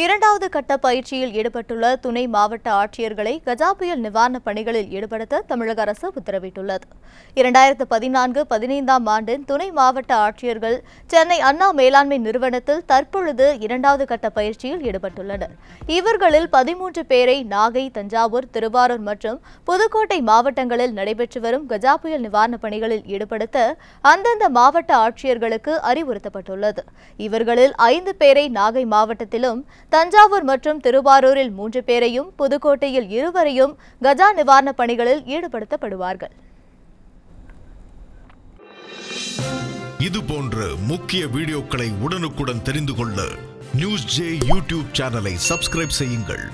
இரண்டாவது கட்ட பயிற்சியில் ஈடுபட்டுள்ள துணை மாவட்ட ஆட்சியர்களை கஜா புயல் நிவாரணப் பணிகளில் ஈடுபடுத்த தமிழக அரசு உத்தரவிட்டுள்ளது. இரண்டாயிரத்து பதினான்கு பதினைந்தாம் ஆண்டின் துணை மாவட்ட ஆட்சியர்கள் சென்னை அண்ணா மேலாண்மை நிறுவனத்தில் தற்பொழுது இரண்டாவது கட்ட பயிற்சியில் ஈடுபட்டுள்ளனர். இவர்களில் பதிமூன்று பேரை நாகை தஞ்சாவூர் திருவாரூர் மற்றும் புதுக்கோட்டை மாவட்டங்களில் நடைபெற்று வரும் கஜா புயல் நிவாரணப் பணிகளில் ஈடுபடுத்த அந்தந்த மாவட்ட ஆட்சியர்களுக்கு அறிவுறுத்தப்பட்டுள்ளது. இவர்களில் ஐந்து பேரை நாகை மாவட்டத்திலும் தஞ்சாவூர் மற்றும் திருவாரூரில் மூன்று பேரையும் புதுக்கோட்டையில் இருவரையும் கஜா நிவாரணப் பணிகளில் ஈடுபடுத்தப்படுவார்கள். இது போன்ற முக்கிய வீடியோக்களை உடனுக்குடன் தெரிந்து கொள்ள நியூஸ் ஜே யூடியூப் சேனலை சப்ஸ்கிரைப் செய்யுங்கள்.